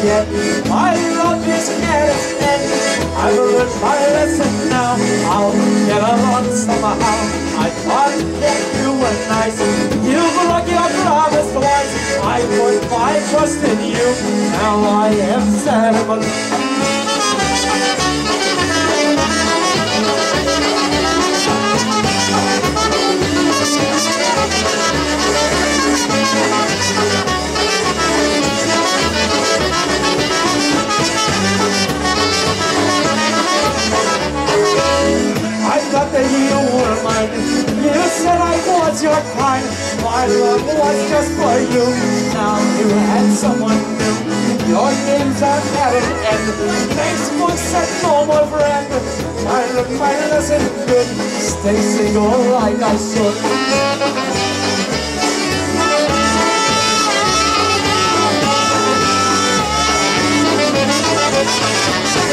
My love is its end. I've learned my lesson now. I'll get along somehow. I thought that you were nice. You broke your promise twice. I put my trust in you. Now I am sad, but My love was just for you. Now you had someone new. Your games are at an end. Facebook said no more friend. I look my lesson good. Stay single like I should. I'll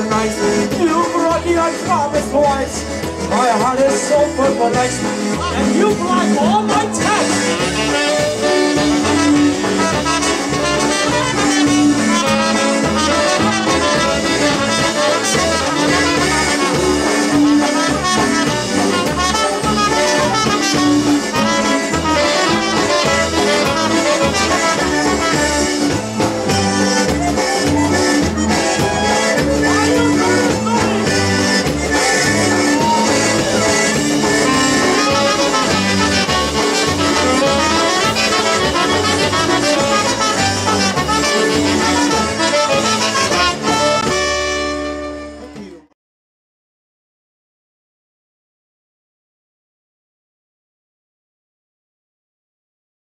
were nice. You brought me on promise twice. My heart is so purple. And you blocked all my time.